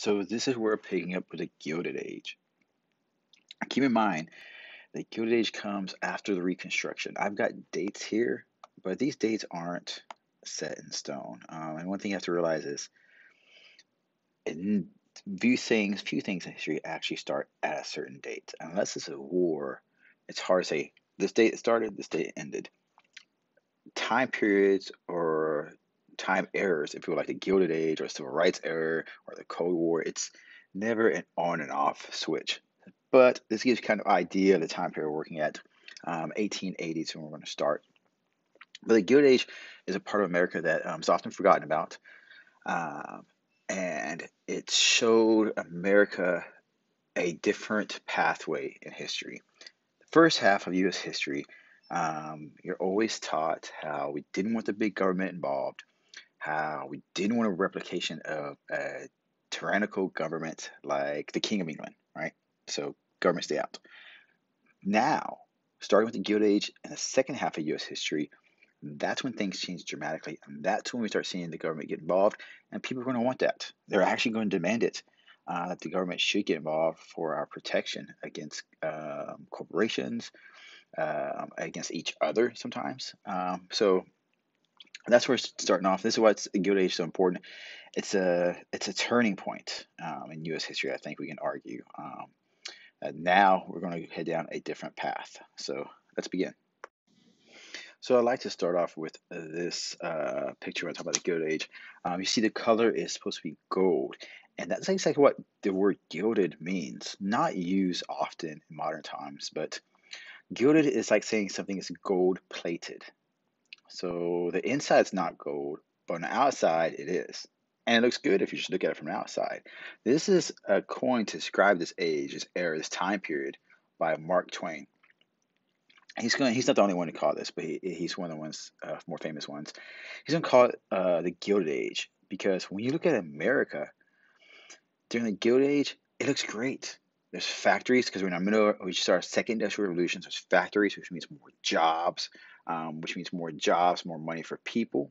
So this is where we're picking up with the Gilded Age. Keep in mind, the Gilded Age comes after the Reconstruction. I've got dates here, but these dates aren't set in stone. Um, and one thing you have to realize is, few things, few things in history actually start at a certain date. Unless it's a war, it's hard to say this date started, this date ended. Time periods or time errors, if you like the Gilded Age or Civil Rights era or the Cold War, it's never an on and off switch. But this gives you kind of idea of the time period we're working at. Um, 1880 is when we're going to start. But the Gilded Age is a part of America that um, is often forgotten about. Um, and it showed America a different pathway in history. The first half of U.S. history, um, you're always taught how we didn't want the big government involved, how we didn't want a replication of a tyrannical government like the King of England, right? So government stay out. Now, starting with the Gilded Age and the second half of U.S. history, that's when things change dramatically. And that's when we start seeing the government get involved, and people are going to want that. They're actually going to demand it. Uh, that the government should get involved for our protection against um, corporations, uh, against each other sometimes. Um, so that's where it's starting off. This is why it's Gilded Age so important. It's a it's a turning point um, in U.S. history. I think we can argue. Um, now we're going to head down a different path. So let's begin. So I'd like to start off with this uh, picture I talk about the Gilded Age. Um, you see the color is supposed to be gold. And that's exactly what the word gilded means. Not used often in modern times, but gilded is like saying something is gold plated. So the inside's not gold, but on the outside it is. And it looks good if you just look at it from the outside. This is a coin to describe this age, this era, this time period by Mark Twain. He's going. He's not the only one to call this, but he, he's one of the ones, uh, more famous ones. He's going to call it uh, the Gilded Age because when you look at America during the Gilded Age, it looks great. There's factories because we're in the middle. We just our second industrial revolution. So there's factories, which means more jobs um, which means more jobs, more money for people.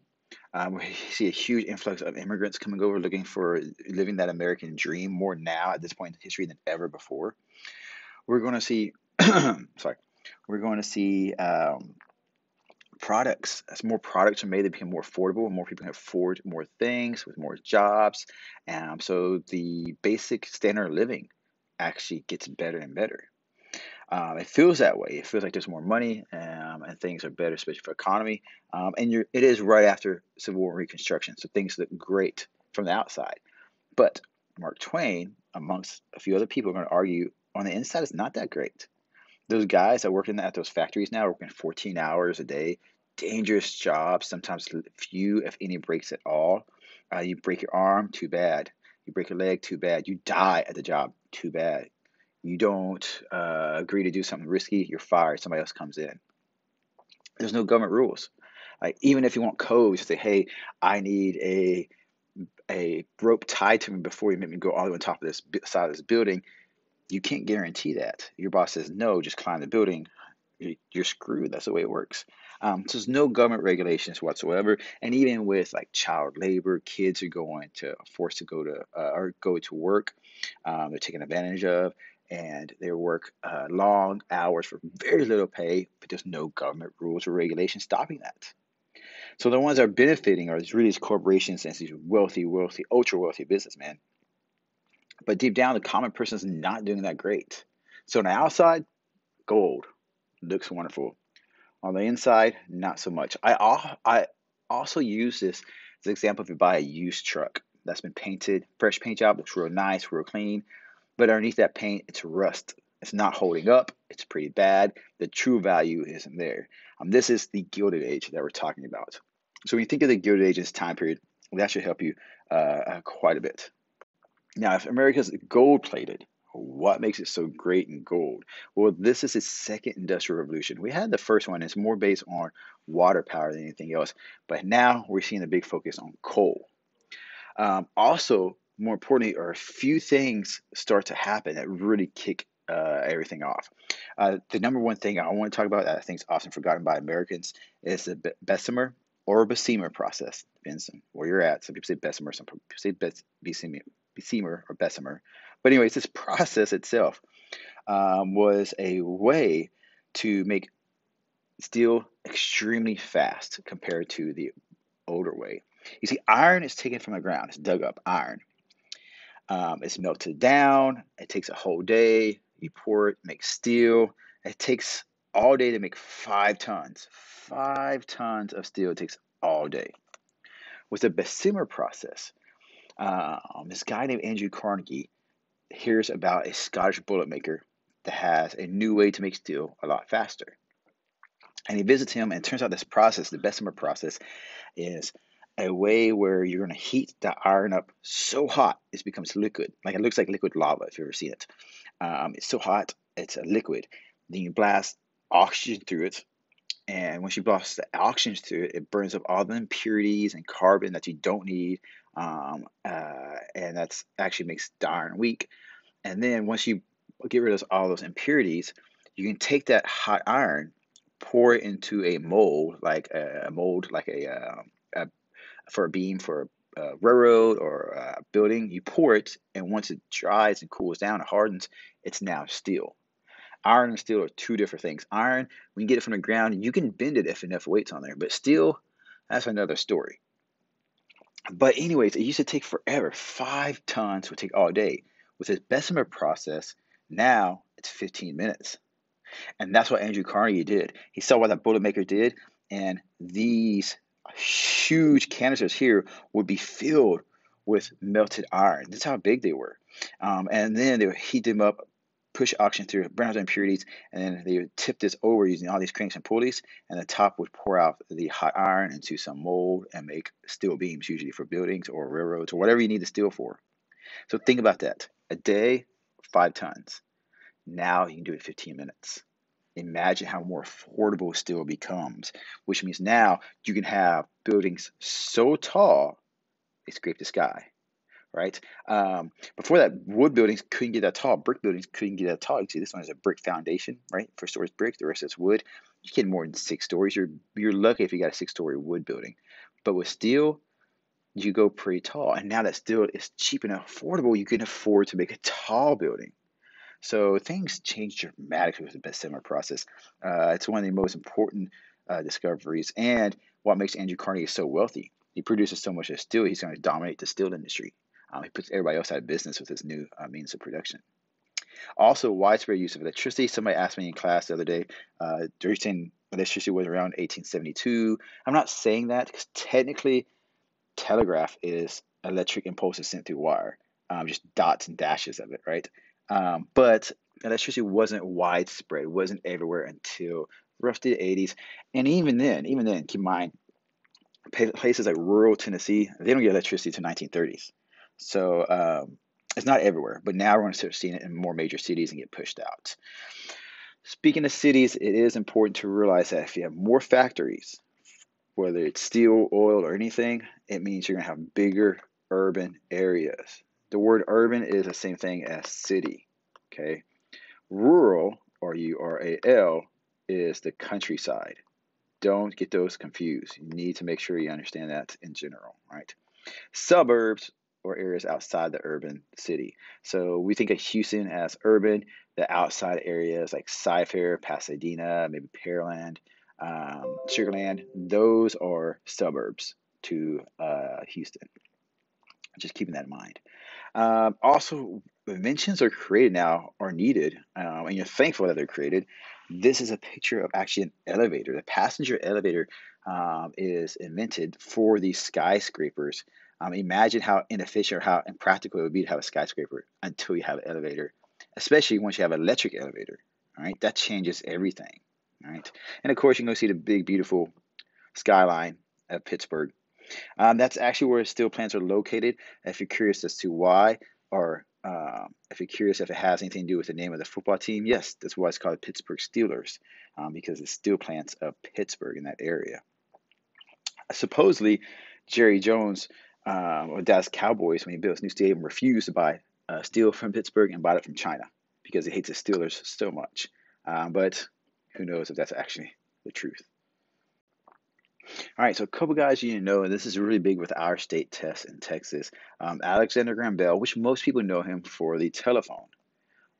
Um, we see a huge influx of immigrants coming over looking for living that American dream more now at this point in history than ever before. We're going to see, sorry, we're going to see um, products. As more products are made, they become more affordable. More people can afford more things with more jobs. Um, so the basic standard of living actually gets better and better. Um, it feels that way. It feels like there's more money um, and things are better, especially for economy. Um, and it is right after Civil War Reconstruction, so things look great from the outside. But Mark Twain, amongst a few other people, are going to argue on the inside it's not that great. Those guys that work in at those factories now working 14 hours a day, dangerous jobs, sometimes few, if any, breaks at all. Uh, you break your arm, too bad. You break your leg, too bad. You die at the job, too bad you don't uh, agree to do something risky, you're fired. Somebody else comes in. There's no government rules. Like even if you want codes, to say, hey, I need a a rope tied to me before you make me go all the way on top of this side of this building. You can't guarantee that. Your boss says no, just climb the building. You're screwed. That's the way it works. Um, so there's no government regulations whatsoever, and even with like child labor, kids are going to forced to go to uh, or go to work. Um, they're taken advantage of and they work uh, long hours for very little pay, but there's no government rules or regulations stopping that. So the ones that are benefiting are these really these corporations and these wealthy, wealthy, ultra wealthy businessmen. But deep down, the common person is not doing that great. So on the outside, gold looks wonderful. On the inside, not so much. I I also use this as an example if you buy a used truck that's been painted, fresh paint job, looks real nice, real clean. But underneath that paint, it's rust. It's not holding up. It's pretty bad. The true value isn't there. Um, this is the Gilded Age that we're talking about. So when you think of the Gilded Age as time period, that should help you uh, uh, quite a bit. Now, if America's gold plated, what makes it so great in gold? Well, this is the second industrial revolution. We had the first one, it's more based on water power than anything else, but now we're seeing a big focus on coal. Um, also, more importantly, are a few things start to happen that really kick uh, everything off. Uh, the number one thing I want to talk about that I think is often forgotten by Americans is the Bessemer or Bessemer process. Depends where you're at. Some people say Bessemer, some people say Bessemer. Bessemer or Bessemer. But anyways, this process itself um, was a way to make steel extremely fast compared to the older way. You see, iron is taken from the ground. It's dug up iron. Um, it's melted down. It takes a whole day. You pour it, make steel. It takes all day to make five tons. Five tons of steel takes all day. With the Bessemer process, um, this guy named Andrew Carnegie hears about a Scottish bullet maker that has a new way to make steel a lot faster. And he visits him, and turns out this process, the Bessemer process, is a way where you're going to heat the iron up so hot it becomes liquid. Like it looks like liquid lava if you've ever seen it. Um, it's so hot, it's a liquid. Then you blast oxygen through it. And once you blast the oxygen through it, it burns up all the impurities and carbon that you don't need. Um, uh, and that's actually makes the iron weak. And then once you get rid of all those impurities, you can take that hot iron, pour it into a mold, like a, mold, like a, a for a beam for a railroad or a building. You pour it, and once it dries and cools down and hardens, it's now steel. Iron and steel are two different things. Iron, when you get it from the ground, you can bend it if enough weight's on there. But steel, that's another story. But anyways, it used to take forever. Five tons would take all day. With this Bessemer process, now it's 15 minutes. And that's what Andrew Carnegie did. He saw what that bullet maker did, and these huge canisters here would be filled with melted iron. That's how big they were. Um, and then they would heat them up, push oxygen through, burn out impurities, and then they would tip this over using all these cranks and pulleys, and the top would pour out the hot iron into some mold and make steel beams, usually for buildings or railroads or whatever you need the steel for. So think about that. A day, five tons. Now you can do it in 15 minutes imagine how more affordable steel becomes, which means now you can have buildings so tall they scrape the sky, right? Um, before that, wood buildings couldn't get that tall. Brick buildings couldn't get that tall. You see, this one is a brick foundation, right? First story is brick, the rest is wood. You get more than six stories. You're you're lucky if you got a six-story wood building. But with steel, you go pretty tall. And now that steel is cheap and affordable, you can afford to make a tall building. So things change dramatically with the Bessemer process. Uh, it's one of the most important uh, discoveries and what makes Andrew Carnegie so wealthy. He produces so much of steel, he's going to dominate the steel industry. Um, he puts everybody else out of business with his new uh, means of production. Also, widespread use of electricity. Somebody asked me in class the other day, uh, they're electricity was around 1872. I'm not saying that because technically, telegraph is electric impulses sent through wire, um, just dots and dashes of it, right? Um, but electricity wasn't widespread, wasn't everywhere until roughly the 80s. And even then, even then, keep in mind, places like rural Tennessee, they don't get electricity until 1930s. So um, it's not everywhere, but now we're going to start seeing it in more major cities and get pushed out. Speaking of cities, it is important to realize that if you have more factories, whether it's steel, oil, or anything, it means you're going to have bigger urban areas. The word urban is the same thing as city. Okay. Rural or U R A L is the countryside. Don't get those confused. You need to make sure you understand that in general, right? Suburbs or areas outside the urban city. So we think of Houston as urban, the outside areas like Cy-Fair, Pasadena, maybe Pearland, um, Sugarland, those are suburbs to uh, Houston. Just keeping that in mind. Um, also, inventions are created now are needed, um, and you're thankful that they're created. This is a picture of actually an elevator. The passenger elevator um, is invented for these skyscrapers. Um, imagine how inefficient or how impractical it would be to have a skyscraper until you have an elevator, especially once you have an electric elevator. All right, that changes everything. All right, and of course you can go see the big, beautiful skyline of Pittsburgh. Um, that's actually where steel plants are located. If you're curious as to why, or um, if you're curious if it has anything to do with the name of the football team, yes, that's why it's called Pittsburgh Steelers, um, because it's steel plants of Pittsburgh in that area. Supposedly, Jerry Jones um, or Dallas Cowboys, when he built his new stadium, refused to buy uh, steel from Pittsburgh and bought it from China because he hates the Steelers so much. Um, but who knows if that's actually the truth. All right, so a couple guys you need to know, and this is really big with our state test in Texas. Um, Alexander Graham Bell, which most people know him for the telephone.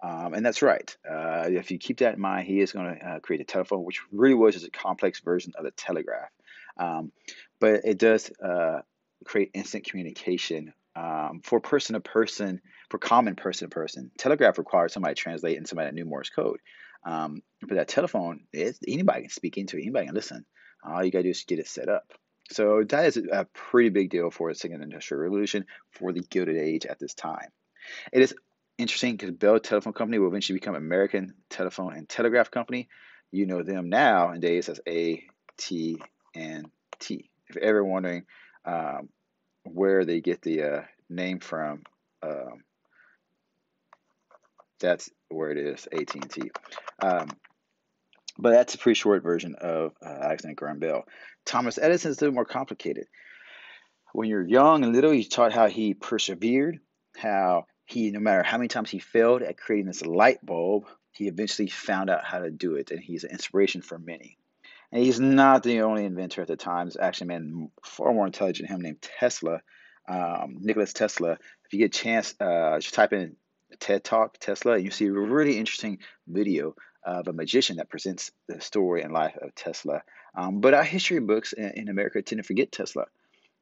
Um, and that's right. Uh, if you keep that in mind, he is going to uh, create a telephone, which really was just a complex version of the telegraph. Um, but it does uh, create instant communication um, for person to person, for common person to person. Telegraph requires somebody to translate and somebody that knew Morse code. Um, but that telephone, is anybody can speak into it, anybody can listen. All you got to do is get it set up. So that is a pretty big deal for the second industrial revolution for the Gilded Age at this time. It is interesting because Bell Telephone Company will eventually become American Telephone and Telegraph Company. You know them nowadays as AT and T. If you're ever wondering um, where they get the uh, name from, um, that's where it is, AT&T. Um, but that's a pretty short version of uh, Alexander Graham Bell. Thomas Edison is a little more complicated. When you're young and little, you taught how he persevered, how he, no matter how many times he failed at creating this light bulb, he eventually found out how to do it, and he's an inspiration for many. And he's not the only inventor at the time. There's actually a man far more intelligent than him named Tesla, um, Nicholas Tesla. If you get a chance, uh, just type in TED Talk Tesla, and you see a really interesting video of a magician that presents the story and life of Tesla. Um, but our history books in, in, America tend to forget Tesla.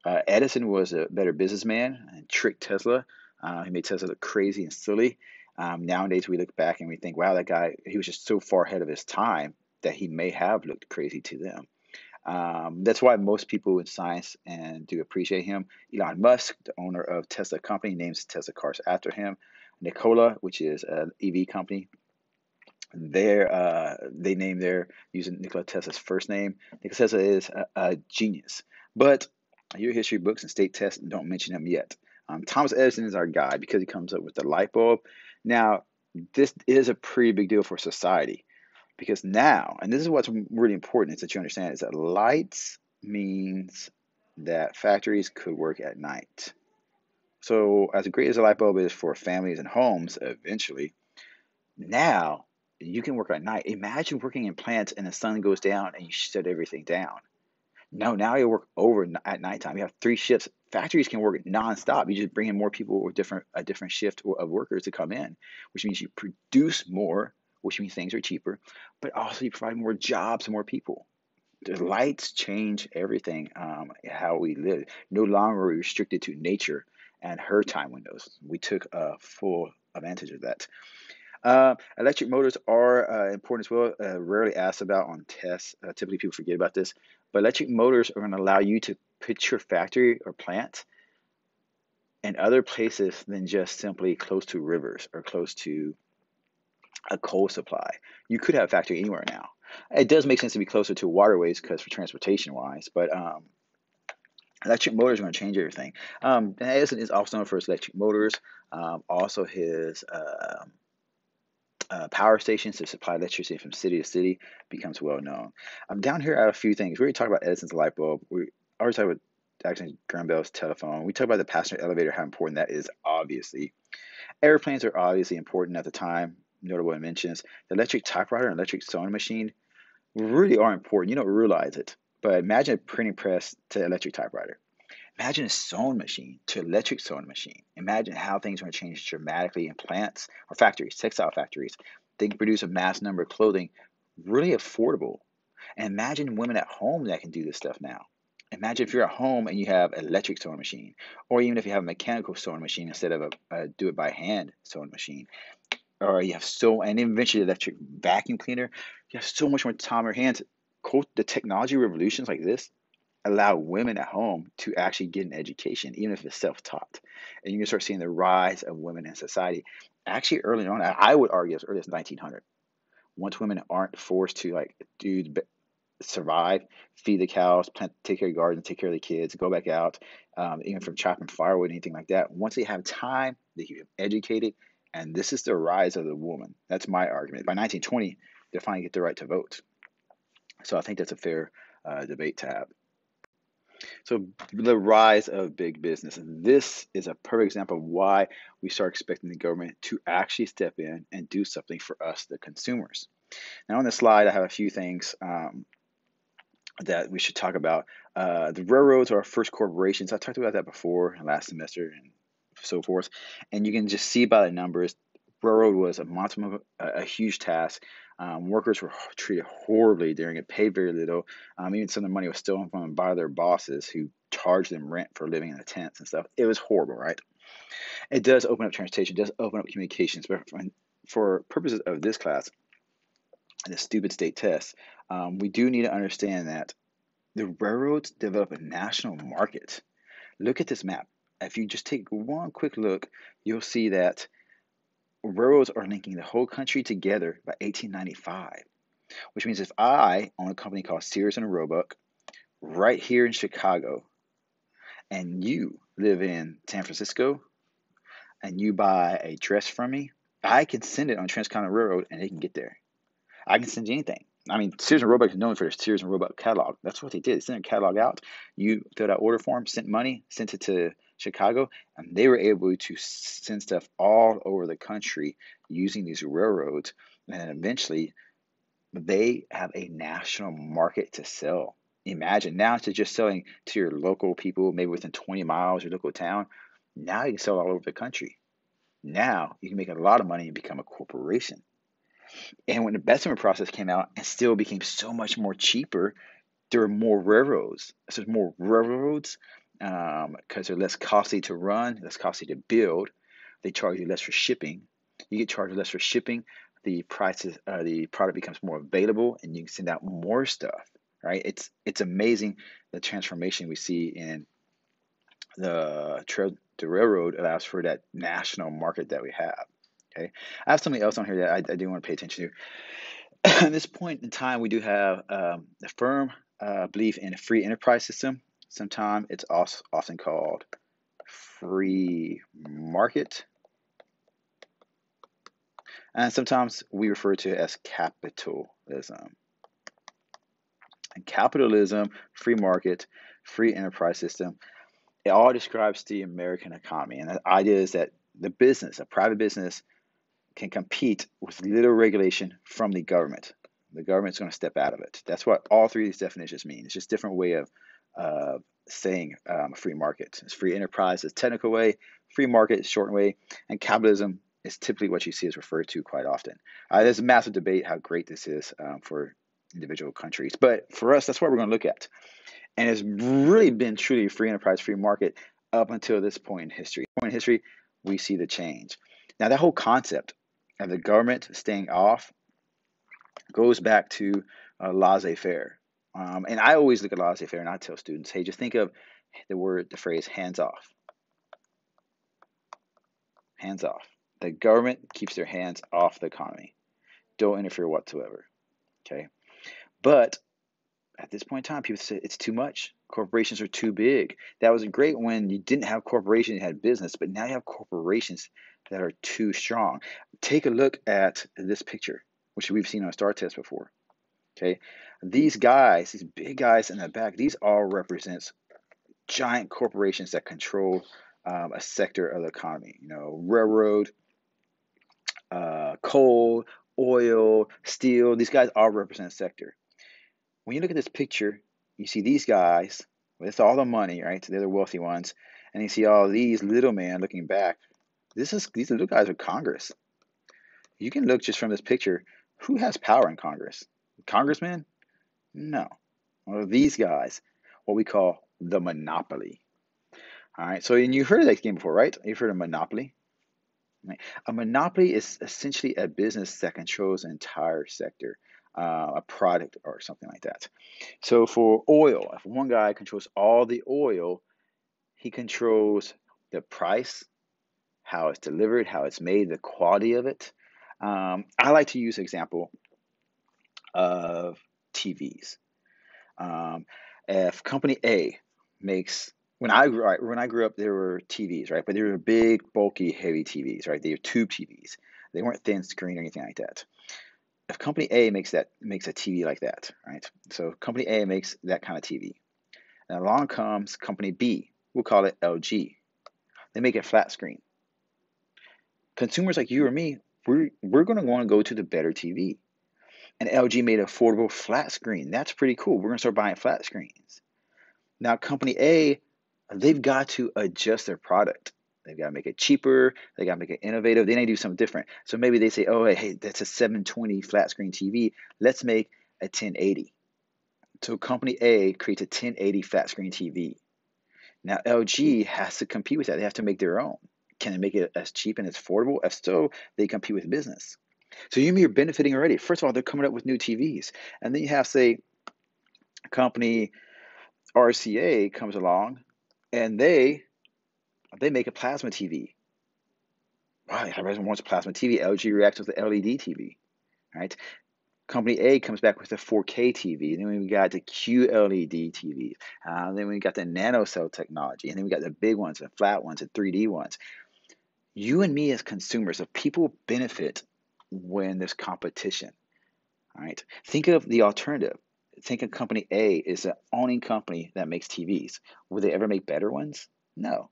Uh, Edison was a better businessman and tricked Tesla. Uh, he made Tesla look crazy and silly. Um, nowadays, we look back and we think, wow, that guy, he was just so far ahead of his time that he may have looked crazy to them. Um, that's why most people in science and do appreciate him. Elon Musk, the owner of Tesla company, names Tesla cars after him. Nikola, which is an EV company, they uh, they name their using Nikola Tesla's first name. Nikola Tesla is a, a, genius, but your history books and state tests don't mention him yet. Um, Thomas Edison is our guy because he comes up with the light bulb. Now, this is a pretty big deal for society because now, and this is what's really important is that you understand is that lights means that factories could work at night. So, as great as a light bulb is for families and homes, eventually, now you can work at night. Imagine working in plants and the sun goes down and you shut everything down. No, now you work over at nighttime. You have three shifts. Factories can work nonstop. You just bring in more people with different a different shift of workers to come in, which means you produce more, which means things are cheaper, but also you provide more jobs to more people. The lights change everything, um, how we live. No longer restricted to nature and her time windows. We took a full advantage of that. Uh, electric motors are uh, important as well. Uh, rarely asked about on tests. Uh, typically, people forget about this. But electric motors are going to allow you to put your factory or plant in other places than just simply close to rivers or close to a coal supply. You could have a factory anywhere now. It does make sense to be closer to waterways because for transportation wise, but um, electric motors are going to change everything. Um, Edison is also known for his electric motors, um, also his uh, uh, power stations to supply electricity from city to city becomes well known. I'm um, down here, have a few things. We already talked about Edison's light bulb. We already talked about actually Graham Bell's telephone. We talked about the passenger elevator, how important that is, obviously. Airplanes are obviously important at the time, notable inventions. The electric typewriter and electric sewing machine really are important. You don't realize it, but imagine a printing press to electric typewriter. Imagine a sewing machine to electric sewing machine. Imagine how things are going to change dramatically in plants or factories, textile factories. They can produce a mass number of clothing really affordable. And imagine women at home that can do this stuff now. Imagine if you're at home and you have an electric sewing machine, or even if you have a mechanical sewing machine instead of a, a do it by hand sewing machine, or you have so and eventually electric vacuum cleaner. You have so much more time on your hands. Quote The technology revolutions like this allow women at home to actually get an education, even if it's self taught. And you can start seeing the rise of women in society. Actually, early on, I would argue as early as 1900. Once women aren't forced to like do survive, feed the cows, plant, take care of gardens, take care of the kids, go back out, um, even from chopping firewood, anything like that. Once they have time, they get educated, and this is the rise of the woman. That's my argument. By 1920, they finally get the right to vote. So I think that's a fair uh, debate to have. So the rise of big business, this is a perfect example of why we start expecting the government to actually step in and do something for us, the consumers. Now on this slide, I have a few things um, that we should talk about. Uh, the railroads are our first corporations. I talked about that before last semester and so forth. And you can just see by the numbers, railroad was a mountain, a, a huge task. Um, workers were treated horribly during it, paid very little. Um, even some of the money was stolen from them by their bosses who charged them rent for living in the tents and stuff. It was horrible, right? It does open up transportation, does open up communications, but for, for purposes of this class, the stupid state test, um, we do need to understand that the railroads develop a national market. Look at this map. If you just take one quick look, you'll see that railroads are linking the whole country together by 1895, which means if I own a company called Sears and Roebuck right here in Chicago, and you live in San Francisco, and you buy a dress from me, I can send it on Transcontinental Railroad and it can get there. I can send you anything. I mean, Sears and Roebuck is known for their Sears and Roebuck catalog. That's what they did. They sent a catalog out. You filled out order form, sent money, sent it to Chicago, and they were able to send stuff all over the country using these railroads. And eventually, they have a national market to sell. Imagine now instead of just selling to your local people, maybe within 20 miles, your local town, now you can sell all over the country. Now you can make a lot of money and become a corporation. And when the Bessemer process came out and still became so much more cheaper, there were more railroads. So there's more railroads because um, they're less costly to run, less costly to build. They charge you less for shipping. You get charged less for shipping. The prices, uh, the product becomes more available, and you can send out more stuff. Right? It's it's amazing the transformation we see in the trail. The railroad allows for that national market that we have. Okay, I have something else on here that I, I do want to pay attention to. At this point in time, we do have um, a firm uh, belief in a free enterprise system. Sometimes it's also often called free market. And sometimes we refer to it as capitalism. And capitalism, free market, free enterprise system, it all describes the American economy. And the idea is that the business, a private business, can compete with little regulation from the government. The government's going to step out of it. That's what all three of these definitions mean. It's just different way of uh, saying um, free market. It's free enterprise is technical way, free market is shortened way, and capitalism is typically what you see is referred to quite often. Uh, there's a massive debate how great this is um, for individual countries, but for us, that's what we're going to look at. And it's really been truly free enterprise, free market up until this point in history. Point in history, we see the change. Now, that whole concept of the government staying off goes back to uh, laissez faire. Um, and I always look at laissez faire and I tell students, hey, just think of the word, the phrase hands off. Hands off. The government keeps their hands off the economy. Don't interfere whatsoever. Okay. But at this point in time, people say it's too much. Corporations are too big. That was great when you didn't have corporations, you had business, but now you have corporations that are too strong. Take a look at this picture, which we've seen on a STAAR Test before. Okay, these guys, these big guys in the back, these all represents giant corporations that control um, a sector of the economy. You know, railroad, uh, coal, oil, steel. These guys all represent a sector. When you look at this picture, you see these guys with all the money, right? So they're the wealthy ones, and you see all these little men looking back this is these little guys are Congress. You can look just from this picture. Who has power in Congress? Congressmen? No. These guys, what we call the monopoly. All right. So, and you heard of that game before, right? You've heard of monopoly. A monopoly is essentially a business that controls an entire sector, uh, a product or something like that. So, for oil, if one guy controls all the oil, he controls the price, how it's delivered, how it's made, the quality of it. Um, I like to use example of TVs. Um, if company A makes when I grew right, when I grew up, there were TVs, right? But they were big, bulky, heavy TVs, right? They were tube TVs. They weren't thin screen or anything like that. If company A makes that makes a TV like that, right? So company A makes that kind of TV. And along comes company B. We'll call it LG. They make a flat screen consumers like you or me, we're, we're going to want to go to the better TV. And LG made affordable flat screen. That's pretty cool. We're to start buying flat screens. Now, company A, they've got to adjust their product. They've got to make it cheaper. They got to make it innovative. They need to do something different. So maybe they say, oh, hey, that's a 720 flat screen TV. Let's make a 1080. So company A creates a 1080 flat screen TV. Now LG has to compete with that. They have to make their own. Can they make it as cheap and as affordable? If so, they compete with business. So you you're benefiting already. First of all, they're coming up with new TVs. And then you have, say, company RCA comes along and they they make a plasma TV. Right, everyone wants a plasma TV. LG reacts with the LED TV. Right? Company A comes back with the 4K TV. Then we got the QLED TV. Uh, then we got the nanocell technology. And then we got the big ones and flat ones and 3D ones. You and me as consumers, if people benefit when there's competition. All right. Think of the alternative. Think of company A is an owning company that makes TVs. Would they ever make better ones? No.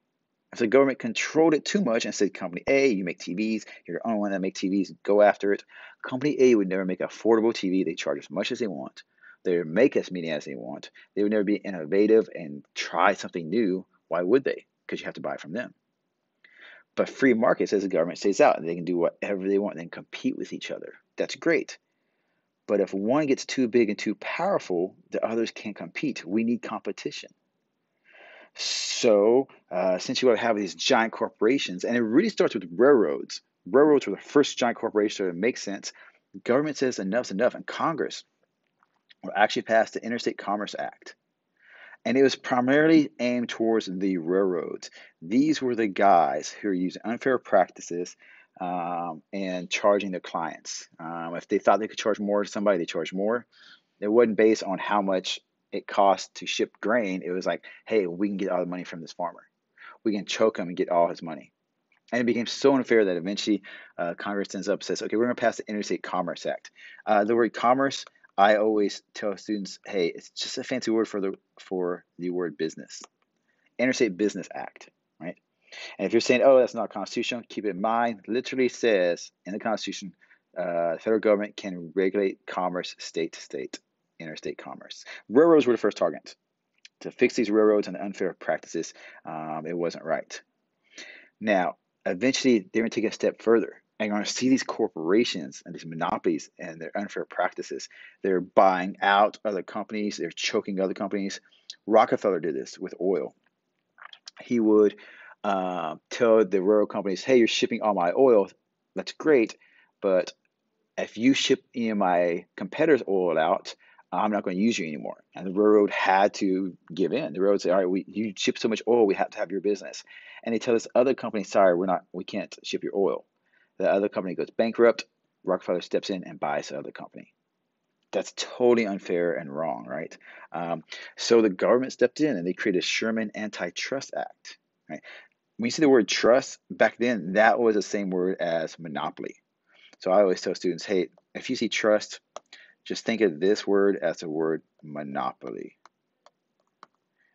If the government controlled it too much and said, Company A, you make TVs, you're the only one that make TVs, go after it. Company A would never make affordable TV. They charge as much as they want. They make as many as they want. They would never be innovative and try something new. Why would they? Because you have to buy from them. But free market says the government stays out and they can do whatever they want and compete with each other. That's great. But if one gets too big and too powerful, the others can't compete. We need competition. So, uh, since you have these giant corporations, and it really starts with railroads. Railroads were the first giant corporation, so it makes sense. Government says enough's enough, and Congress will actually pass the Interstate Commerce Act. And it was primarily aimed towards the railroads. These were the guys who were using unfair practices um, and charging their clients. Um, if they thought they could charge more to somebody, they charged more. It wasn't based on how much it cost to ship grain, it was like, hey, we can get all the money from this farmer. We can choke him and get all his money. And it became so unfair that eventually uh, Congress ends up says, okay, we're going to pass the Interstate Commerce Act. Uh, the word commerce, I always tell students, hey, it's just a fancy word for the for the word business. Interstate Business Act, right? And if you're saying, oh, that's not constitutional, keep in mind. Literally says in the Constitution, uh, the federal government can regulate commerce state to state interstate commerce. Railroads were the first target. To fix these railroads and unfair practices, um, it wasn't right. Now, eventually, they're going to take a step further and you're going to see these corporations and these monopolies and their unfair practices. They're buying out other companies, they're choking other companies. Rockefeller did this with oil. He would uh, tell the railroad companies, hey, you're shipping all my oil. That's great. But if you ship any of my competitors' oil out, I'm not going to use you anymore. And the railroad had to give in. The railroad said, all right, we, you ship so much oil, we have to have your business. And they tell this other company, sorry, we're not, we can't ship your oil. The other company goes bankrupt. Rockefeller steps in and buys the other company. That's totally unfair and wrong, right? Um, so the government stepped in and they created Sherman Antitrust Act, right? When you see the word trust, back then, that was the same word as monopoly. So I always tell students, hey, if you see trust, just think of this word as the word monopoly.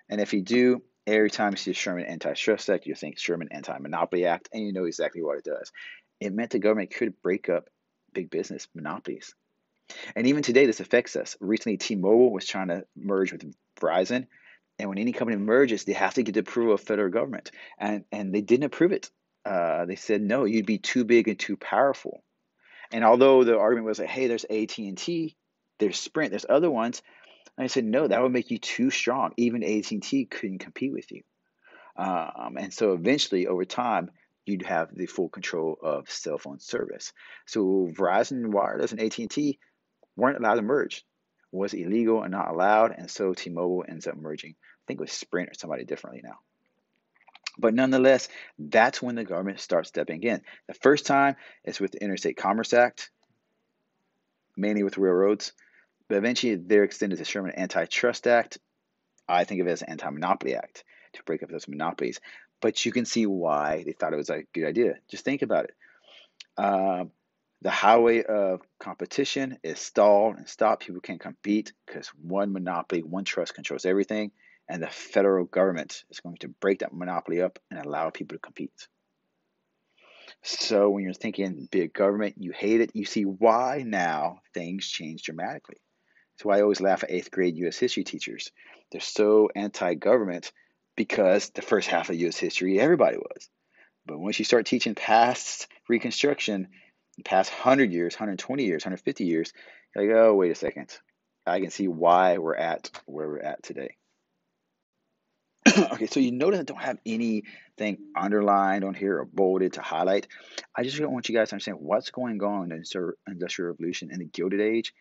And if you do, every time you see Sherman Antitrust Act, you think Sherman Anti-Monopoly Act, and you know exactly what it does. It meant the government could break up big business monopolies. And even today, this affects us. Recently, T-Mobile was trying to merge with Verizon, and when any company merges, they have to get the approval of federal government, and and they didn't approve it. Uh, they said no, you'd be too big and too powerful. And although the argument was like, hey, there's AT and T, there's Sprint, there's other ones. I said, no, that would make you too strong. Even AT&T couldn't compete with you. Um, and so eventually, over time, you'd have the full control of cell phone service. So Verizon Wireless and AT&T weren't allowed to merge. Was illegal and not allowed, and so T-Mobile ends up merging. I think it was Sprint or somebody differently now. But nonetheless, that's when the government starts stepping in. The first time is with the Interstate Commerce Act, mainly with railroads. But eventually, they're extended to Sherman Antitrust Act. I think of it as an Anti-Monopoly Act to break up those monopolies. But you can see why they thought it was a good idea. Just think about it. Um, the highway of competition is stalled and stopped. People can't compete because one monopoly, one trust controls everything, and the federal government is going to break that monopoly up and allow people to compete. So when you're thinking big government, you hate it, you see why now things change dramatically. That's why I always laugh at eighth grade US history teachers. They're so anti government because the first half of US history, everybody was. But once you start teaching past Reconstruction, past 100 years, 120 years, 150 years, like, oh, wait a second. I can see why we're at where we're at today. okay, so you notice I don't have anything underlined on here or bolded to highlight. I just want you guys to understand what's going on in the Industrial Revolution in the Gilded Age.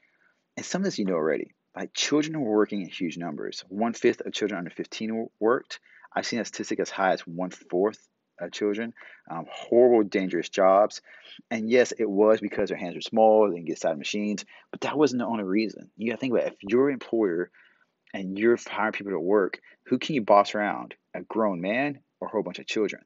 And some of this you know already. Like children were working in huge numbers. One fifth of children under 15 worked. I've seen a statistic as high as one fourth of children. Um, horrible, dangerous jobs. And yes, it was because their hands were small, they didn't get side machines, but that wasn't the only reason. You gotta think about it. if your employer and you're hiring people to work, who can you boss around? A grown man or a whole bunch of children?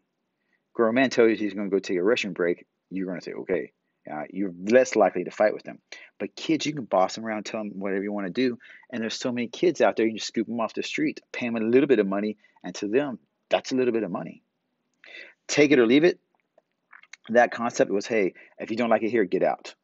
Grown man tells you he's going to go take a restroom break. You're going to say, okay. Uh, you're less likely to fight with them. But kids, you can boss them around, tell them whatever you want to do. And there's so many kids out there, you just scoop them off the street, pay them a little bit of money, and to them, that's a little bit of money. Take it or leave it. That concept was, hey, if you don't like it here, get out.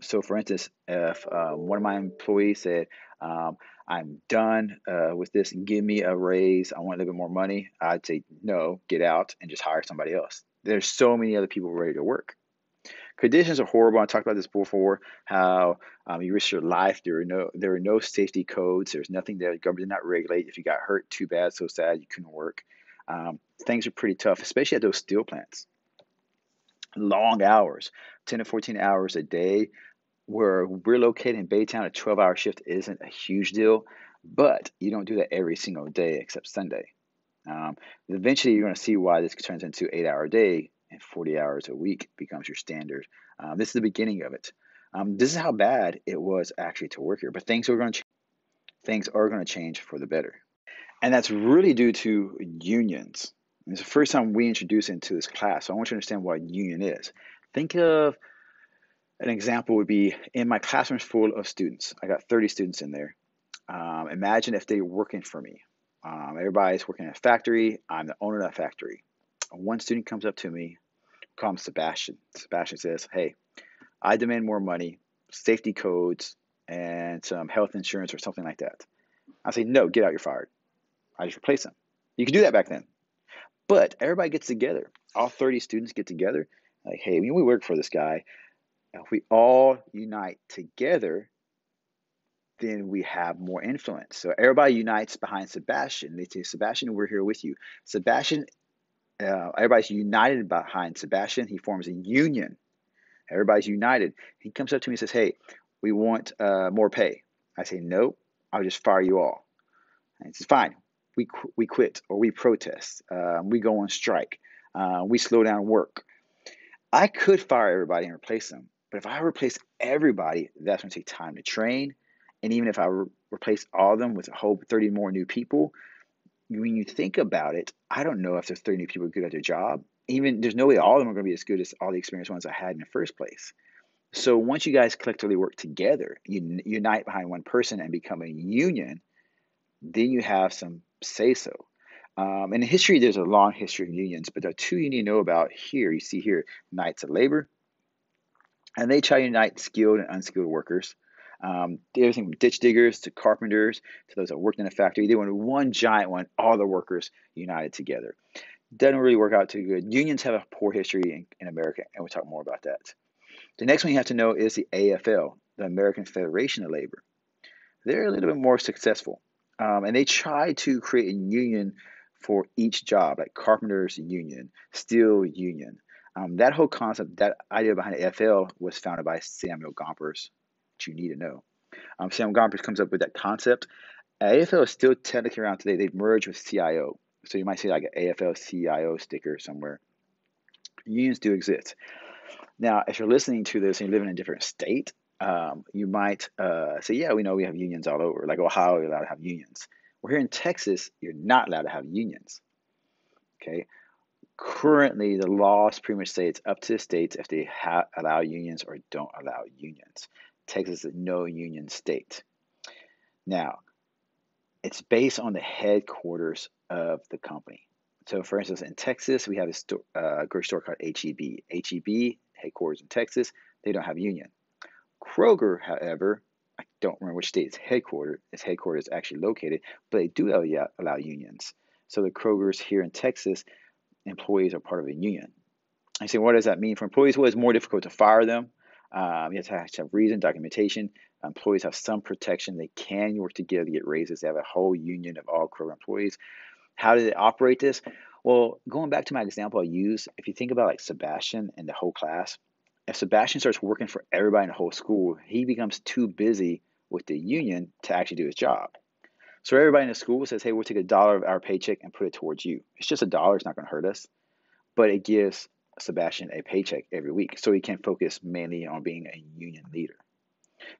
So, for instance, if uh, one of my employees said, um, I'm done uh, with this. Give me a raise. I want a little bit more money. I'd say, no, get out and just hire somebody else. There's so many other people ready to work. Conditions are horrible. I talked about this before. How um, you risk your life. There are no there are no safety codes. There's nothing there. The government did not regulate. If you got hurt, too bad, so sad, you couldn't work. Um, things are pretty tough, especially at those steel plants. Long hours, 10 to 14 hours a day where we're located in Baytown, a 12 hour shift isn't a huge deal, but you don't do that every single day except Sunday. Um, eventually, you're going to see why this turns into eight hour day and 40 hours a week becomes your standard. Um, this is the beginning of it. Um, this is how bad it was actually to work here, but things are going to change. things are going to change for the better, and that's really due to unions. It's the first time we introduce into this class, so I want you to understand what a union is. Think of an example would be in my classroom full of students. I got 30 students in there. Um, imagine if they were working for me. Um, everybody's working in a factory. I'm the owner of that factory. One student comes up to me, him Sebastian. Sebastian says, Hey, I demand more money, safety codes, and some health insurance or something like that. I say, No, get out, you're fired. I just replace him. You could do that back then. But everybody gets together. All 30 students get together. Like, hey, we work for this guy. If we all unite together, then we have more influence. So everybody unites behind Sebastian. They say, Sebastian, we're here with you. Sebastian, uh, everybody's united behind Sebastian. He forms a union. Everybody's united. He comes up to me and says, Hey, we want uh, more pay. I say, No, I'll just fire you all. And he says, Fine. We, qu- we quit or we protest. Uh, we go on strike. Uh, we slow down work. I could fire everybody and replace them, but if I replace everybody, that's going to take time to train. And even if I re- replace all of them with a whole 30 more new people, when you think about it, I don't know if there's 30 new people good at their job. Even there's no way all of them are going to be as good as all the experienced ones I had in the first place. So once you guys collectively work together, you unite behind one person and become a union, then you have some say so. Um, in history, there's a long history of unions, but there are two you need to know about here. You see here, Knights of Labor and they try to unite skilled and unskilled workers. Um, everything from ditch diggers to carpenters to those that worked in a factory. They wanted one giant one, all the workers united together. Doesn't really work out too good. Unions have a poor history in, in America, and we'll talk more about that. The next one you have to know is the AFL, the American Federation of Labor. They're a little bit more successful, um, and they try to create a union for each job, like carpenters union, steel union, um, that whole concept, that idea behind the AFL was founded by Samuel Gompers, you need to know. Um, Samuel Gompers comes up with that concept. AFL is still technically around today. They've merged with CIO. So you might see like an AFL CIO sticker somewhere. Unions do exist. Now, if you're listening to this and you live in a different state, um, you might uh, say, yeah, we know we have unions all over. Like Ohio, you're allowed to have unions. Well, here in Texas, you're not allowed to have unions. Okay, currently the laws pretty much say it's up to the states if they ha- allow unions or don't allow unions. Texas is no union state. Now, it's based on the headquarters of the company. So, for instance, in Texas, we have a sto- uh, grocery store called HEB. HEB, headquarters in Texas, they don't have union. Kroger, however, I don't remember which state its headquarters, its headquarters is actually located, but they do allow, allow unions. So the Krogers here in Texas, employees are part of a union. I say, what does that mean for employees? Well, it's more difficult to fire them. Um, you have to have, reason, documentation. Employees have some protection. They can work together to get raises. They have a whole union of all Kroger employees. How do they operate this? Well, going back to my example I used, if you think about like Sebastian and the whole class, if Sebastian starts working for everybody in the whole school, he becomes too busy with the union to actually do his job. So everybody in the school says, hey, we'll take a dollar of our paycheck and put it towards you. It's just a dollar, it's not going to hurt us. But it gives Sebastian a paycheck every week. So he can focus mainly on being a union leader.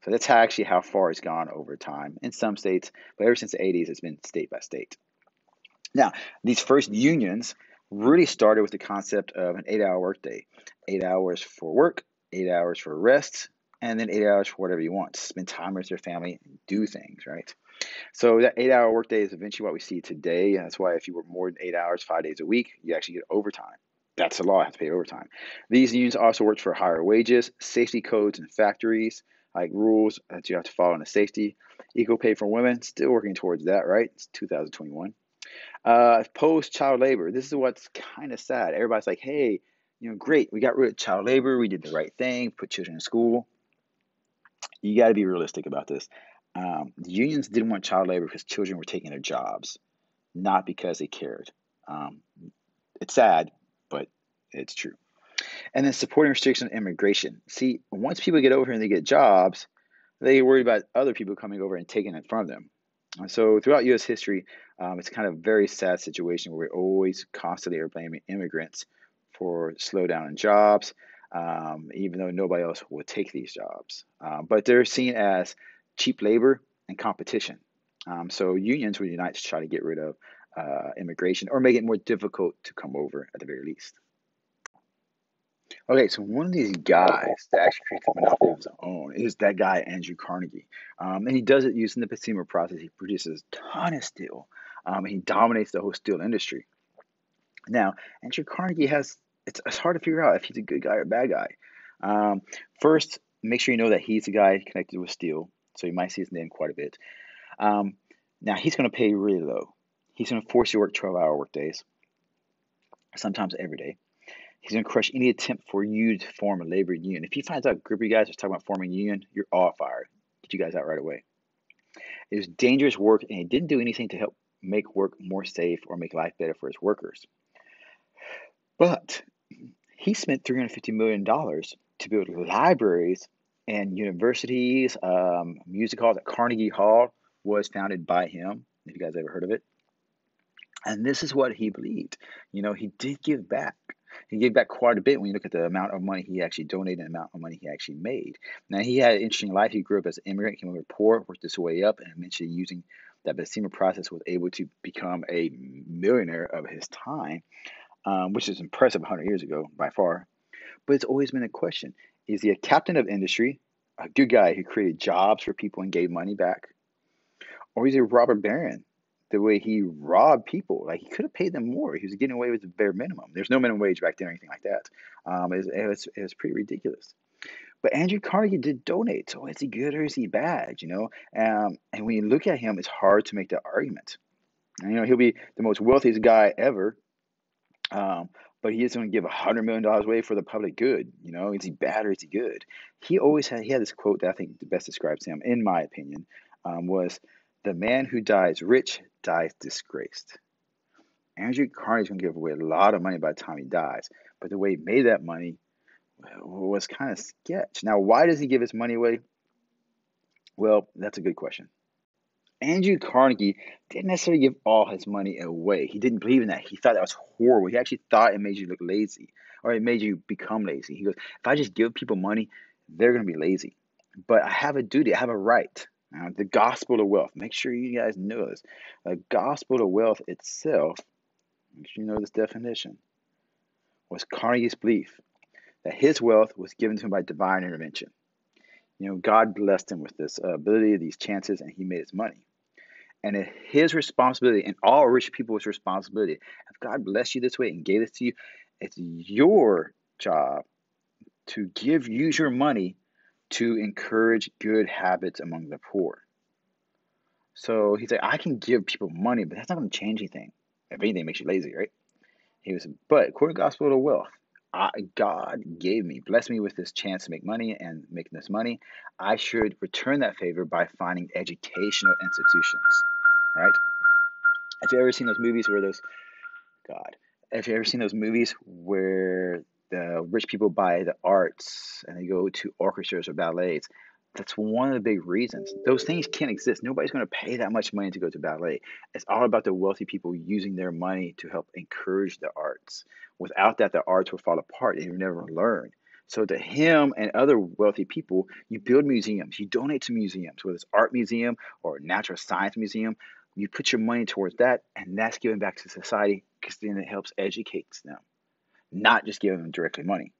So that's how actually how far it's gone over time in some states, but ever since the 80s, it's been state by state. Now, these first unions really started with the concept of an eight hour workday eight hours for work, eight hours for rest, and then eight hours for whatever you want. Spend time with your family, do things, right? So that eight hour workday is eventually what we see today. And that's why if you work more than eight hours, five days a week, you actually get overtime. That's the law, I have to pay overtime. These unions also work for higher wages, safety codes in factories, like rules that you have to follow in the safety. Equal pay for women, still working towards that, right? It's 2021. Uh, Post child labor. This is what's kind of sad. Everybody's like, hey, you know, great, we got rid of child labor, we did the right thing, put children in school. You got to be realistic about this. Um, the unions didn't want child labor because children were taking their jobs, not because they cared. Um, it's sad, it's true. And then supporting restriction on immigration. See, once people get over here and they get jobs, they worried about other people coming over and taking it from them. And so throughout U.S. history, um, it's kind of a very sad situation where we always constantly are blaming immigrants for slowdown in jobs, um, even though nobody else will take these jobs. Um, but they're seen as cheap labor and competition. Um, so unions would unite to try to get rid of uh, immigration or make it more difficult to come over at the very least. Okay, so one of these guys that actually creates a monopoly of his own is that guy, Andrew Carnegie. Um, and he does it using the Bessemer process. He produces a ton of steel, um, and he dominates the whole steel industry. Now, Andrew Carnegie has, it's, it's hard to figure out if he's a good guy or a bad guy. Um, first, make sure you know that he's a guy connected with steel, so you might see his name quite a bit. Um, now, he's going to pay really low. He's going to force you to work 12 hour workdays, sometimes every day. He's going to crush any attempt for you to form a labor union. If he finds out a group of you guys are talking about forming a union, you're all fired. Get you guys out right away. It was dangerous work, and he didn't do anything to help make work more safe or make life better for his workers. But he spent $350 million to build libraries and universities. Um, music hall at Carnegie Hall was founded by him. If you guys ever heard of it. And this is what he believed. You know, he did give back. He gave back quite a bit when you look at the amount of money he actually donated and the amount of money he actually made. Now, he had an interesting life. He grew up as an immigrant, came over poor, worked his way up, and eventually using that Bessemer process was able to become a millionaire of his time, um, which is impressive 100 years ago by far. But it's always been a question is he a captain of industry, a good guy who created jobs for people and gave money back? Or is he a robber baron, the way he robbed people? Like he could have paid them more. He was getting away with the bare minimum. There's no minimum wage back then or anything like that. Um, it, was, it, was, it was pretty ridiculous. But Andrew Carnegie did donate. So is he good or is he bad? You know, um, and when you look at him, it's hard to make that argument. And, you know, he'll be the most wealthiest guy ever. Um, but he is going to give a hundred million dollars away for the public good. You know, is he bad or is he good? He always had he had this quote that I think best describes him, in my opinion, um, was the man who dies rich dies disgraced. Andrew Carnegie's going to give away a lot of money by the time he dies, but the way he made that money was kind of sketch. Now, why does he give his money away? Well, that's a good question. Andrew Carnegie didn't necessarily give all his money away. He didn't believe in that. He thought that was horrible. He actually thought it made you look lazy or it made you become lazy. He goes, if I just give people money, they're going to be lazy. But I have a duty, I have a right. Now, the gospel of wealth, make sure you guys know this. The gospel of wealth itself, make sure you know this definition, was Carnegie's belief that his wealth was given to him by divine intervention. You know, God blessed him with this uh, ability, these chances, and he made his money. And it's his responsibility and all rich people's responsibility. If God blessed you this way and gave this to you, it's your job to give, use your money to encourage good habits among the poor. So he's like, I can give people money, but that's not going to change anything. If anything, makes you lazy, right? He was, but according to the gospel of wealth, I, God gave me, blessed me with this chance to make money and making this money. I should return that favor by finding educational institutions, right? Have you ever seen those movies where those, God, have you ever seen those movies where the rich people buy the arts and they go to orchestras or ballets? That's one of the big reasons. Those things can't exist. Nobody's going to pay that much money to go to ballet. It's all about the wealthy people using their money to help encourage the arts. Without that, the arts will fall apart and you never learn. So to him and other wealthy people, you build museums, you donate to museums, whether it's art museum or natural science museum, you put your money towards that, and that's giving back to society because then it helps educate them, not just giving them directly money.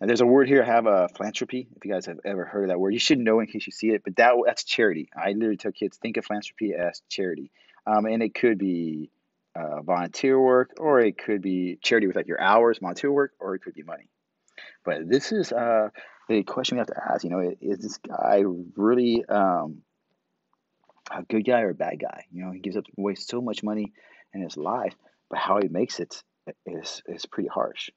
Now, there's a word here. I have a philanthropy. If you guys have ever heard of that word, you should know in case you see it. But that that's charity. I literally tell kids think of philanthropy as charity, um, and it could be uh, volunteer work, or it could be charity with like your hours, volunteer work, or it could be money. But this is uh, the question we have to ask. You know, is this guy really um, a good guy or a bad guy? You know, he gives up away so much money in his life, but how he makes it is is pretty harsh.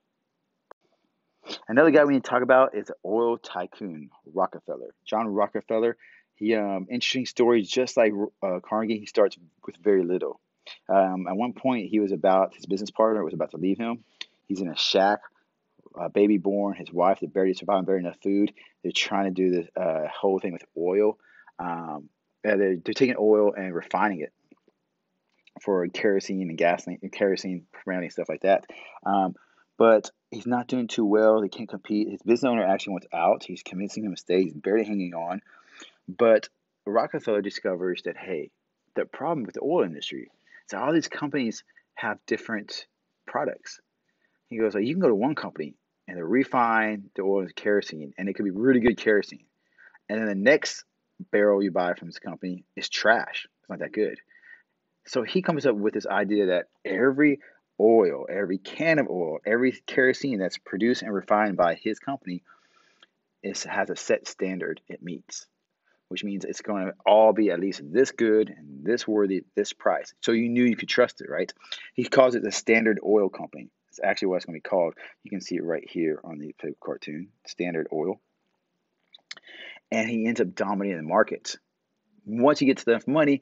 Another guy we need to talk about is oil tycoon Rockefeller. John Rockefeller. He um, interesting story. Just like uh, Carnegie, he starts with very little. Um, at one point, he was about his business partner was about to leave him. He's in a shack, a baby born. His wife, they barely surviving, barely enough food. They're trying to do the uh, whole thing with oil. Um, they're, they're taking oil and refining it for kerosene and gasoline, kerosene, primarily stuff like that. Um, but he's not doing too well. They can't compete. His business owner actually wants out. He's convincing him to stay. He's barely hanging on. But Rockefeller discovers that, hey, the problem with the oil industry is all these companies have different products. He goes, like, you can go to one company and they refine the oil and kerosene, and it could be really good kerosene. And then the next barrel you buy from this company is trash. It's not that good. So he comes up with this idea that every oil, every can of oil, every kerosene that's produced and refined by his company is has a set standard it meets, which means it's going to all be at least this good and this worthy, this price. So you knew you could trust it, right? He calls it the Standard Oil Company. It's actually what it's going to be called. You can see it right here on the cartoon, Standard Oil. And he ends up dominating the market. Once he gets enough money,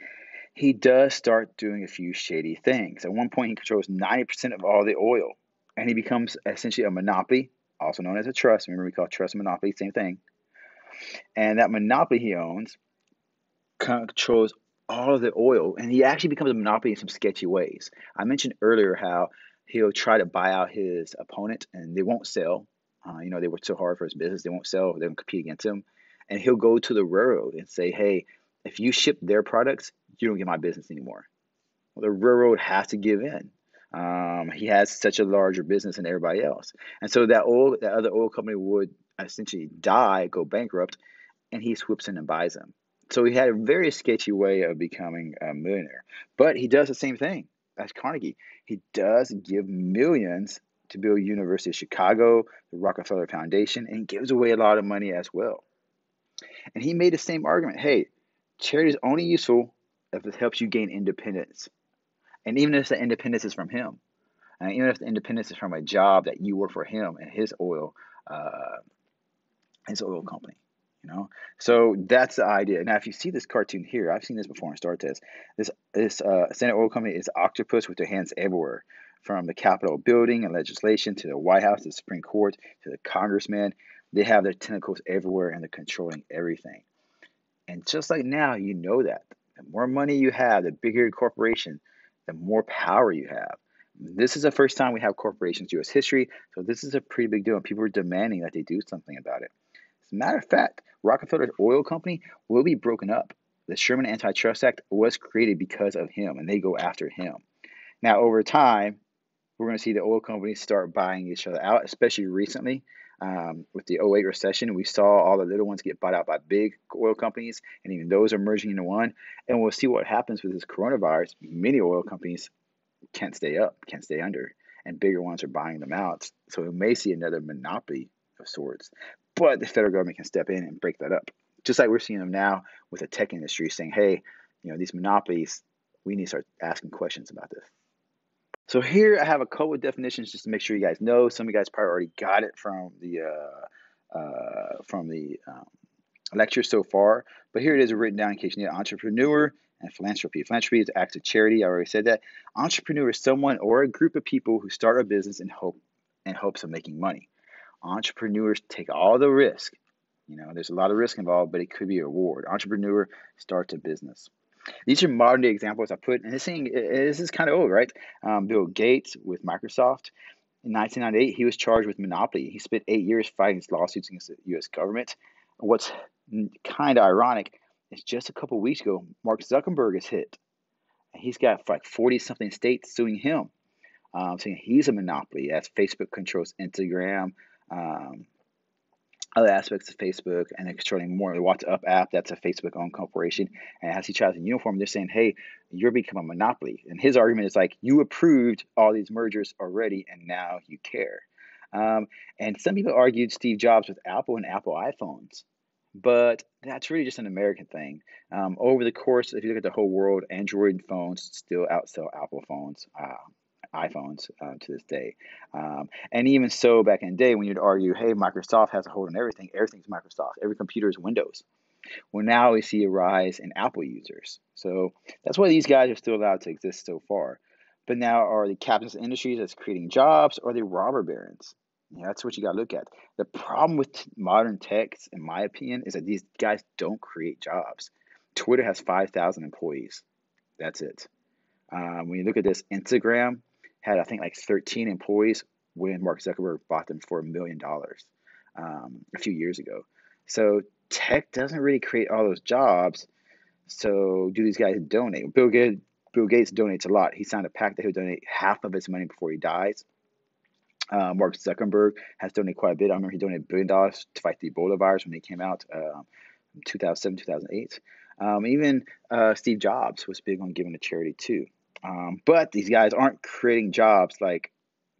he does start doing a few shady things. At one point, he controls 90% of all the oil, and he becomes essentially a monopoly, also known as a trust. Remember, we call trust monopoly, same thing. And that monopoly he owns controls all of the oil, and he actually becomes a monopoly in some sketchy ways. I mentioned earlier how he'll try to buy out his opponent, and they won't sell. Uh, you know, they work so hard for his business, they won't sell, they don't compete against him. And he'll go to the railroad and say, hey, if you ship their products, you don't get my business anymore. Well, the railroad has to give in. Um, he has such a larger business than everybody else, and so that oil, that other oil company would essentially die, go bankrupt, and he swoops in and buys them. So he had a very sketchy way of becoming a millionaire. But he does the same thing as Carnegie. He does give millions to build University of Chicago, the Rockefeller Foundation, and gives away a lot of money as well. And he made the same argument. Hey, charity is only useful if it helps you gain independence. And even if the independence is from him, and even if the independence is from a job that you work for him and his oil, uh, his oil company, you know. So that's the idea. Now, if you see this cartoon here, I've seen this before in STAAR test. This this uh, Standard Oil Company is octopus with their hands everywhere, from the Capitol building and legislation to the White House, the Supreme Court, to the congressman. They have their tentacles everywhere, and they're controlling everything. And just like now, you know that the more money you have, the bigger your corporation, the more power you have. This is the first time we have corporations in U.S. history, so this is a pretty big deal, and people are demanding that they do something about it. As a matter of fact, Rockefeller's oil company will be broken up. The Sherman Antitrust Act was created because of him, and they go after him. Now, over time, we're going to see the oil companies start buying each other out, especially recently. Um, with the 08 recession, we saw all the little ones get bought out by big oil companies, and even those are merging into one. And we'll see what happens with this coronavirus. Many oil companies can't stay up, can't stay under, and bigger ones are buying them out. So we may see another monopoly of sorts. But the federal government can step in and break that up. Just like we're seeing them now with the tech industry saying, hey, you know, these monopolies, we need to start asking questions about this. So here I have a couple of definitions just to make sure you guys know. Some of you guys probably already got it from the uh, uh, from the um, lecture so far, but here it is written down in case you need entrepreneur and philanthropy. Philanthropy is acts of charity. I already said that. Entrepreneur is someone or a group of people who start a business in hope in hopes of making money. Entrepreneurs take all the risk. You know, there's a lot of risk involved, but it could be a reward. Entrepreneur starts a business. These are modern day examples I put, and this thing this is kind of old, right? Um, Bill Gates with Microsoft. In 1998, he was charged with monopoly. He spent eight years fighting lawsuits against the U.S. government. What's kind of ironic is just a couple weeks ago, Mark Zuckerberg is hit. He's got like 40 something states suing him, um, saying he's a monopoly as Facebook controls Instagram, um, other aspects of Facebook and they're controlling more. The WhatsApp app, that's a Facebook owned corporation. And as he tries in uniform, they're saying, hey, you're becoming a monopoly. And his argument is like, you approved all these mergers already and now you care. Um, and some people argued Steve Jobs with Apple and Apple iPhones. But that's really just an American thing. Um, over the course, if you look at the whole world, Android phones still outsell Apple phones. Uh, iPhones uh, to this day. Um, and even so, back in the day, when you'd argue, hey, Microsoft has a hold on everything, everything's Microsoft, every computer is Windows. Well, now we see a rise in Apple users. So that's why these guys are still allowed to exist so far. But now, are the captains of industries that's creating jobs, or they robber barons? That's what you got to look at. The problem with modern techs, in my opinion, is that these guys don't create jobs. Twitter has 5,000 employees. That's it. Um, when you look at this, Instagram had I think like 13 employees when Mark Zuckerberg bought them for a million dollars um, a few years ago. So tech doesn't really create all those jobs. So do these guys donate? Bill Gates, Bill Gates donates a lot. He signed a pact that he'll donate half of his money before he dies. Uh, Mark Zuckerberg has donated quite a bit. I remember he donated a billion dollars to fight the Ebola virus when it came out uh, in 2007, 2008. Um, even uh, Steve Jobs was big on giving to charity too. Um, but these guys aren't creating jobs like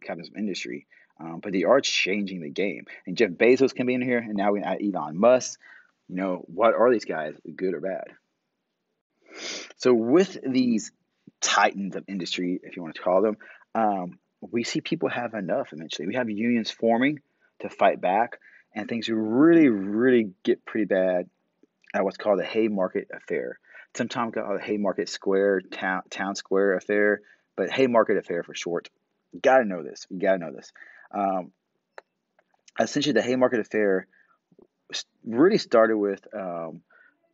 captains of industry, um, but they are changing the game. And Jeff Bezos can be in here, and now we add Elon Musk. You know, what are these guys, good or bad? So with these titans of industry, if you want to call them, um, we see people have enough eventually. We have unions forming to fight back, and things really, really get pretty bad at what's called the Haymarket Affair sometimes called the Haymarket Square town, town Square affair, but Haymarket affair for short. You gotta know this. You gotta know this. Um, essentially, the Haymarket affair really started with um,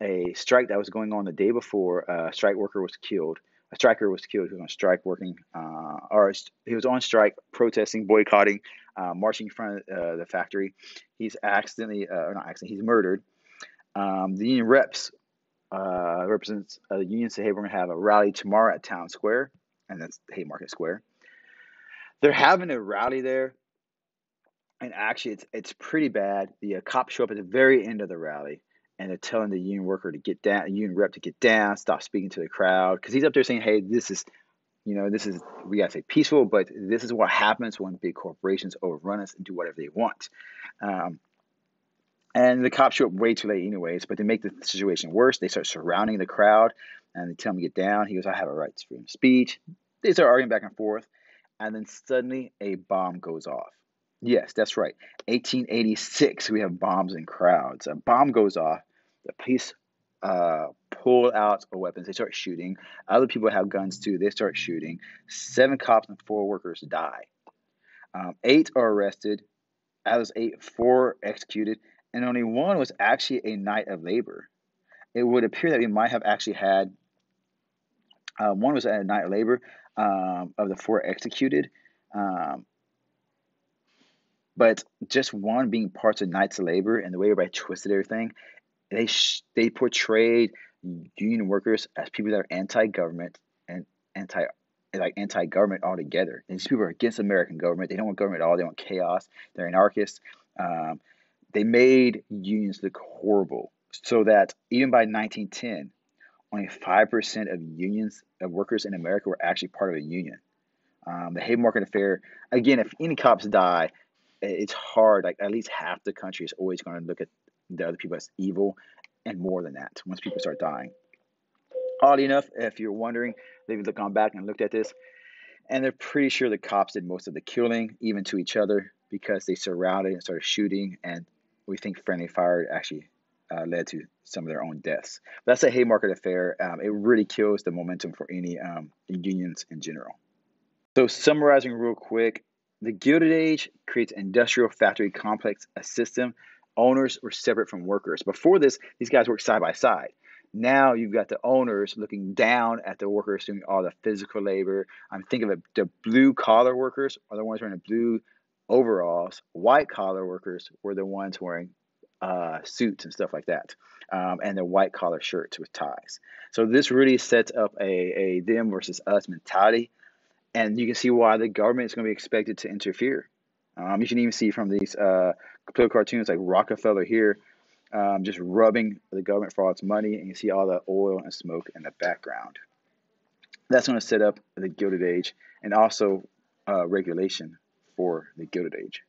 a strike that was going on the day before a strike worker was killed. A striker was killed. He was on strike working, uh, or he was on strike protesting, boycotting, uh, marching in front of uh, the factory. He's accidentally, uh, or not accidentally, he's murdered. Um, the union reps uh, represents a union say, hey, we're going to have a rally tomorrow at Town Square, and that's Haymarket Square. They're having a rally there, and actually, it's it's pretty bad. The uh, cops show up at the very end of the rally, and they're telling the union worker to get down, union rep to get down, stop speaking to the crowd, because he's up there saying, hey, this is, you know, this is we gotta say peaceful, but this is what happens when big corporations overrun us and do whatever they want. Um, and the cops show up way too late, anyways. But to make the situation worse, they start surrounding the crowd and they tell him to get down. He goes, I have a right to freedom of speech. They start arguing back and forth. And then suddenly a bomb goes off. Yes, that's right. 1886, we have bombs in crowds. A bomb goes off. The police uh, pull out weapons. They start shooting. Other people have guns too. They start shooting. Seven cops and four workers die. Um, eight are arrested. Out of those eight, four executed and only one was actually a Knight of Labor. It would appear that we might have actually had uh, one was a Knight of Labor um, of the four executed, um, but just one being parts of Knights of Labor and the way everybody twisted everything, they sh- they portrayed union workers as people that are anti-government and anti like anti-government altogether. And these people are against American government. They don't want government at all. They want chaos. They're anarchists Um, they made unions look horrible, so that even by 1910, only five percent of unions of workers in America were actually part of a union. Um, the Haymarket Affair, again, if any cops die, it's hard. Like at least half the country is always going to look at the other people as evil, and more than that once people start dying. Oddly enough, if you're wondering, they've gone back and looked at this, and they're pretty sure the cops did most of the killing, even to each other, because they surrounded and started shooting, and we think friendly fire actually uh, led to some of their own deaths. But that's a Haymarket affair. Um, it really kills the momentum for any um, unions in general. So, summarizing real quick, the Gilded Age creates industrial factory complex, a system. Owners were separate from workers. Before this, these guys worked side by side. Now you've got the owners looking down at the workers doing all the physical labor. I'm thinking of the blue collar workers are the ones wearing the blue overalls. White collar workers were the ones wearing uh, suits and stuff like that, um, and their white collar shirts with ties. So this really sets up a, a them versus us mentality and you can see why the government is going to be expected to interfere. Um, you can even see from these uh, political cartoons like Rockefeller here, um, just rubbing the government for all its money, and you see all the oil and smoke in the background. That's going to set up the Gilded Age and also uh, regulation for the Gilded Age.